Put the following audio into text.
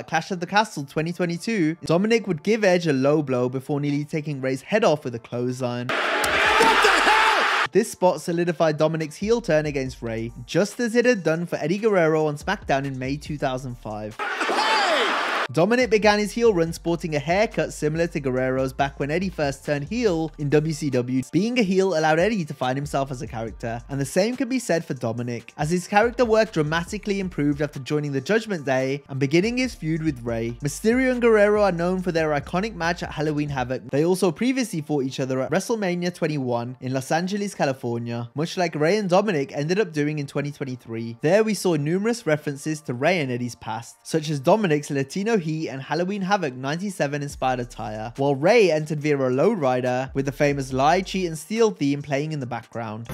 at Clash of the Castle 2022, Dominik would give Edge a low blow before nearly taking Rey's head off with a clothesline. This spot solidified Dominik's heel turn against Rey, just as it had done for Eddie Guerrero on SmackDown in May 2005. Dominik began his heel run sporting a haircut similar to Guerrero's back when Eddie first turned heel in WCW. Being a heel allowed Eddie to find himself as a character, and the same can be said for Dominik, as his character work dramatically improved after joining the Judgment Day and beginning his feud with Rey. Mysterio and Guerrero are known for their iconic match at Halloween Havoc. They also previously fought each other at WrestleMania 21 in Los Angeles, California, much like Rey and Dominik ended up doing in 2023. There we saw numerous references to Rey and Eddie's past, such as Dominik's Latino Heat and Halloween Havoc 97 inspired attire, while Rey entered via a lowrider with the famous Lie, Cheat and Steal theme playing in the background.